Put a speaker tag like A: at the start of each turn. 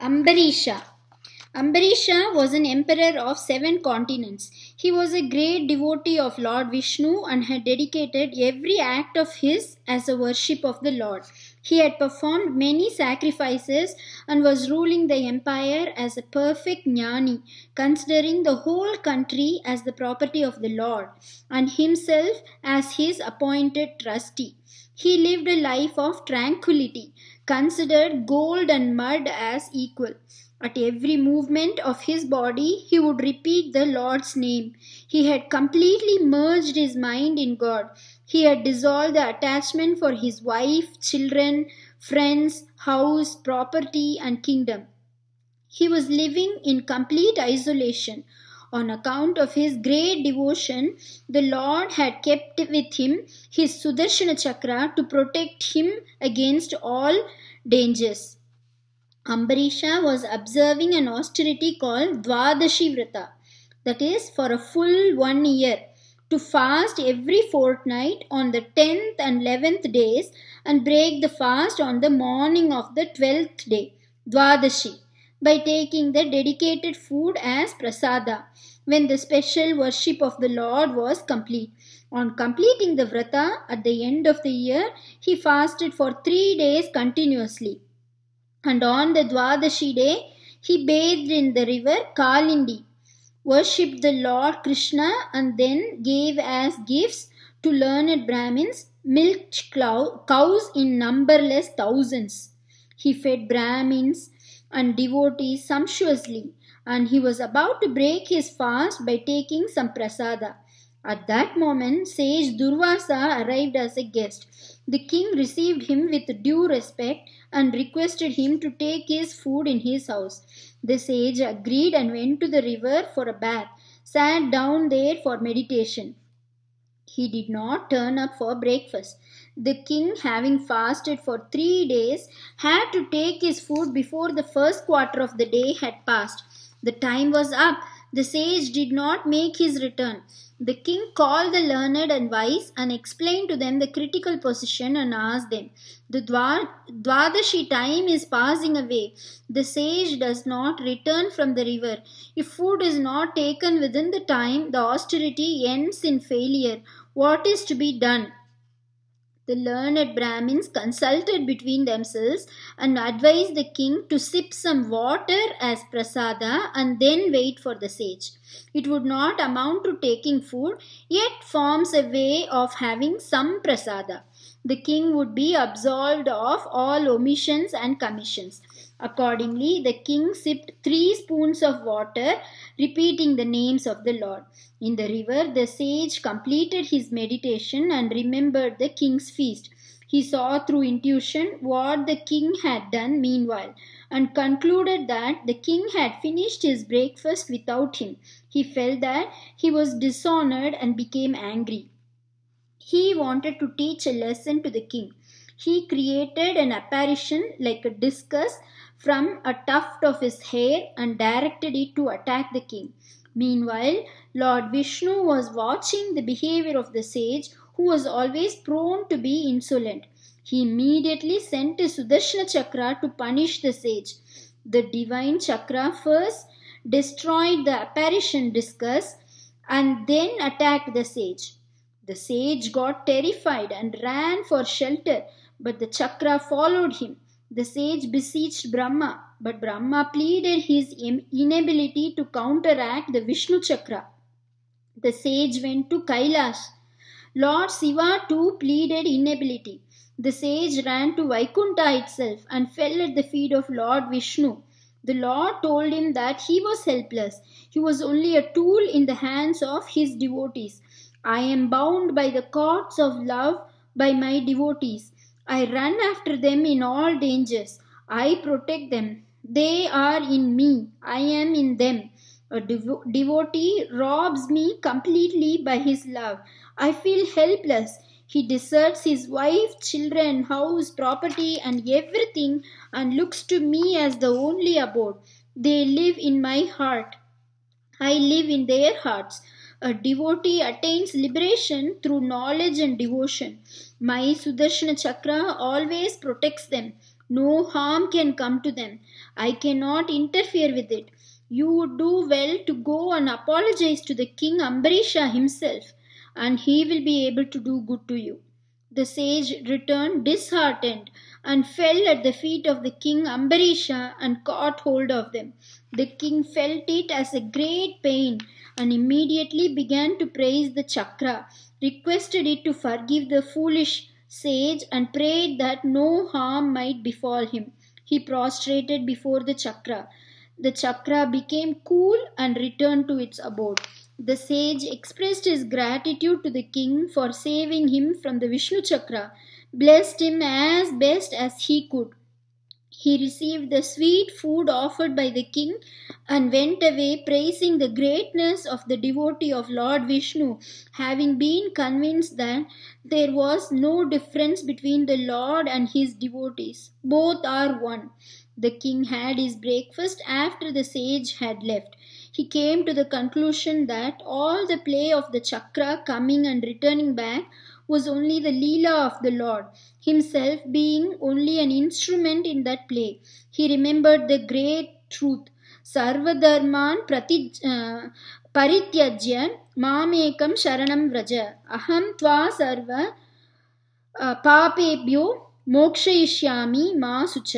A: Ambarisha. Ambarisha was an emperor of seven continents. He was a great devotee of Lord Vishnu and had dedicated every act of his as a worship of the Lord. He had performed many sacrifices and was ruling the empire as a perfect jnani, considering the whole country as the property of the Lord and himself as his appointed trustee. He lived a life of tranquility, considered gold and mud as equal. At every movement of his body, he would repeat the Lord's name. He had completely merged his mind in God. He had dissolved the attachment for his wife, children, friends, house, property, and kingdom. He was living in complete isolation. On account of his great devotion, the Lord had kept with him his Sudarshana Chakra to protect him against all dangers. Ambarisha was observing an austerity called Dwadashi Vrata, that is, for a full one year, to fast every fortnight on the 10th and 11th days and break the fast on the morning of the 12th day, Dwadashi, by taking the dedicated food as prasada when the special worship of the Lord was complete. On completing the vrata at the end of the year, he fasted for three days continuously and on the Dwadashi day he bathed in the river Kalindi, worshipped the Lord Krishna, and then gave as gifts to learned Brahmins milk cows in numberless thousands. He fed Brahmins and devotees sumptuously, and he was about to break his fast by taking some prasada. At that moment, sage Durvasa arrived as a guest. The king received him with due respect and requested him to take his food in his house. The sage agreed and went to the river for a bath, sat down there for meditation. He did not turn up for breakfast. The king, having fasted for three days, had to take his food before the first quarter of the day had passed. The time was up. The sage did not make his return. The king called the learned and wise and explained to them the critical position and asked them, The Dwadashi time is passing away. The sage does not return from the river. If food is not taken within the time, the austerity ends in failure. What is to be done? The learned Brahmins consulted between themselves and advised the king to sip some water as prasada and then wait for the sage. It would not amount to taking food, yet forms a way of having some prasada. The king would be absolved of all omissions and commissions. Accordingly, the king sipped three spoons of water, repeating the names of the Lord. In the river, the sage completed his meditation and remembered the king's feast. He saw through intuition what the king had done meanwhile and concluded that the king had finished his breakfast without him. He felt that he was dishonored and became angry. He wanted to teach a lesson to the king. He created an apparition like a discus from a tuft of his hair and directed it to attack the king. Meanwhile, Lord Vishnu was watching the behavior of the sage who was always prone to be insolent. He immediately sent a Sudarshana Chakra to punish the sage. The divine Chakra first destroyed the apparition discus and then attacked the sage. The sage got terrified and ran for shelter, but the Chakra followed him. The sage beseeched Brahma, but Brahma pleaded his inability to counteract the Vishnu Chakra. The sage went to Kailash. Lord Shiva too pleaded inability. The sage ran to Vaikuntha itself and fell at the feet of Lord Vishnu. The Lord told him that he was helpless. He was only a tool in the hands of his devotees. I am bound by the cords of love by my devotees. I run after them in all dangers. I protect them. They are in me. I am in them. A devo- devotee robs me completely by his love. I feel helpless. He deserts his wife, children, house, property, and everything and looks to me as the only abode. They live in my heart. I live in their hearts. A devotee attains liberation through knowledge and devotion. My Sudarshana Chakra always protects them. No harm can come to them. I cannot interfere with it. You would do well to go and apologize to the king Ambarisha himself, and he will be able to do good to you. The sage returned disheartened and fell at the feet of the king Ambarisha and caught hold of them. The king felt it as a great pain and immediately began to praise the chakra, requested it to forgive the foolish sage, and prayed that no harm might befall him. He prostrated before the chakra. The chakra became cool and returned to its abode. The sage expressed his gratitude to the king for saving him from the Vishnu chakra, blessed him as best as he could. He received the sweet food offered by the king and went away praising the greatness of the devotee of Lord Vishnu, having been convinced that there was no difference between the Lord and his devotees. Both are one. The king had his breakfast after the sage had left. He came to the conclusion that all the play of the chakra coming and returning back was only the Leela of the Lord, himself being only an instrument in that play. He remembered the great truth. Sarvadharman prati, uh, परित्यज्य मामेकं शरणं व्रज अहं त्वा सर्व uh, पापेभ्यो मोक्षयिष्यामि मा सुच